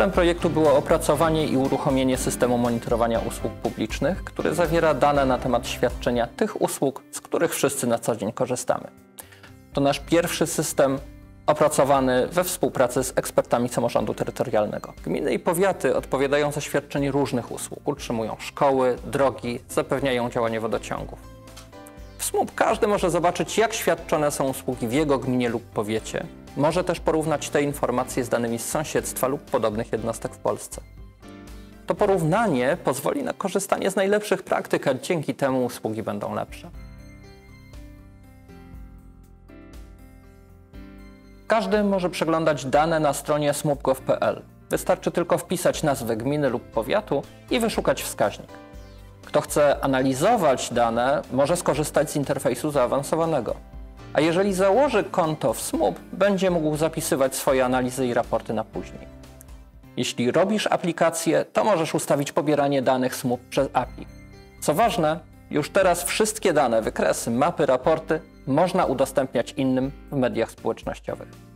Celem projektu było opracowanie i uruchomienie systemu monitorowania usług publicznych, który zawiera dane na temat świadczenia tych usług, z których wszyscy na co dzień korzystamy. To nasz pierwszy system opracowany we współpracy z ekspertami samorządu terytorialnego. Gminy i powiaty odpowiadają za świadczenie różnych usług, utrzymują szkoły, drogi, zapewniają działanie wodociągów. SMUP każdy może zobaczyć, jak świadczone są usługi w jego gminie lub powiecie. Może też porównać te informacje z danymi z sąsiedztwa lub podobnych jednostek w Polsce. To porównanie pozwoli na korzystanie z najlepszych praktyk, a dzięki temu usługi będą lepsze. Każdy może przeglądać dane na stronie smupgov.pl. Wystarczy tylko wpisać nazwę gminy lub powiatu i wyszukać wskaźnik. Kto chce analizować dane, może skorzystać z interfejsu zaawansowanego. A jeżeli założy konto w SMUP, będzie mógł zapisywać swoje analizy i raporty na później. Jeśli robisz aplikację, to możesz ustawić pobieranie danych SMUP przez API. Co ważne, już teraz wszystkie dane, wykresy, mapy, raporty można udostępniać innym w mediach społecznościowych.